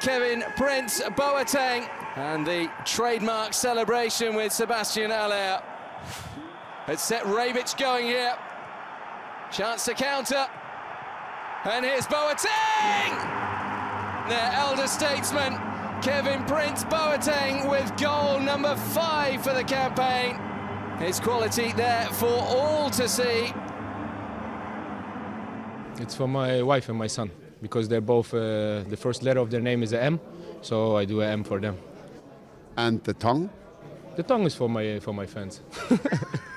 Kevin Prince Boateng. And the trademark celebration with Sebastien Haller. Has set Rebic going here. Chance to counter. And here's Boateng! Their elder statesman, Kevin Prince Boateng, with goal number five for the campaign. His quality there for all to see. It's for my wife and my son because they're both, uh, the first letter of their name is a M, so I do a M for them. And the tongue? The tongue is for my, for my fans.